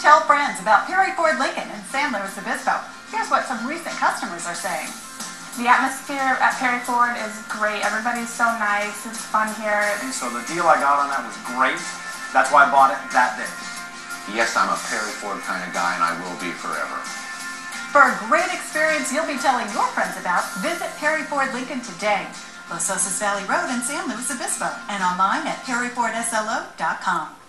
tell friends about Perry Ford Lincoln in San Luis Obispo. Here's what some recent customers are saying. The atmosphere at Perry Ford is great. Everybody's so nice. It's fun here. And so the deal I got on that was great. That's why I bought it that day. Yes, I'm a Perry Ford kind of guy, and I will be forever. For a great experience you'll be telling your friends about, visit Perry Ford Lincoln today. Los Osos Valley Road in San Luis Obispo and online at perryfordslo.com.